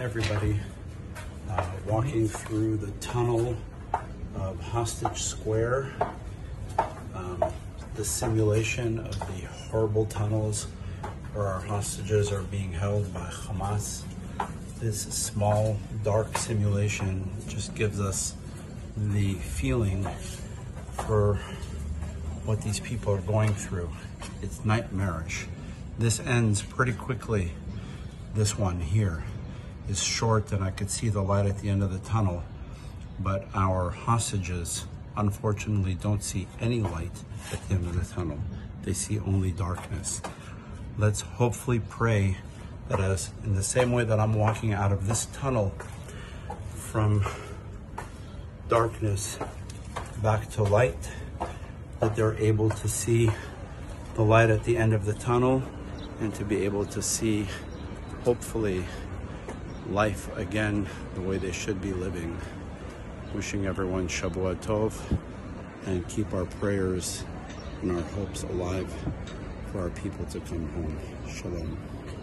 everybody uh, walking through the tunnel of Hostage Square. Um, the simulation of the horrible tunnels where our hostages are being held by Hamas. This small, dark simulation just gives us the feeling for what these people are going through. It's nightmarish. This ends pretty quickly. This one here is short and I could see the light at the end of the tunnel, but our hostages unfortunately don't see any light at the end of the tunnel. They see only darkness. Let's hopefully pray that as in the same way that I'm walking out of this tunnel from darkness back to light, that they're able to see the light at the end of the tunnel and to be able to see, hopefully, life again the way they should be living. Wishing everyone Shavua Tov and keep our prayers and our hopes alive for our people to come home. Shalom.